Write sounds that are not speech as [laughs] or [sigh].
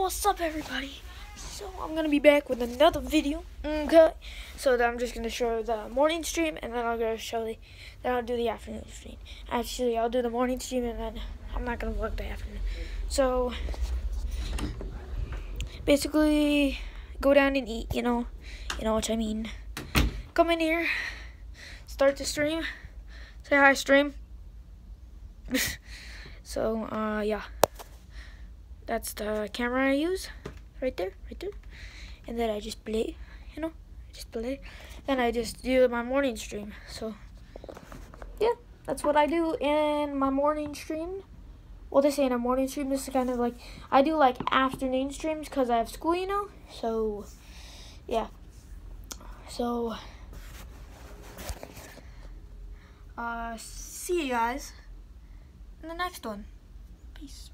what's up everybody? So I'm gonna be back with another video. Okay. So I'm just gonna show the morning stream and then I'll go show the then I'll do the afternoon stream. Actually I'll do the morning stream and then I'm not gonna vlog the afternoon. So basically go down and eat, you know. You know what I mean. Come in here, start the stream, say hi stream. [laughs] so uh yeah. That's the camera I use. Right there, right there. And then I just play, you know, just play. Then I just do my morning stream. So, yeah, that's what I do in my morning stream. Well, this ain't a morning stream. This is kind of like, I do like afternoon streams because I have school, you know. So, yeah. So, uh, see you guys in the next one. Peace.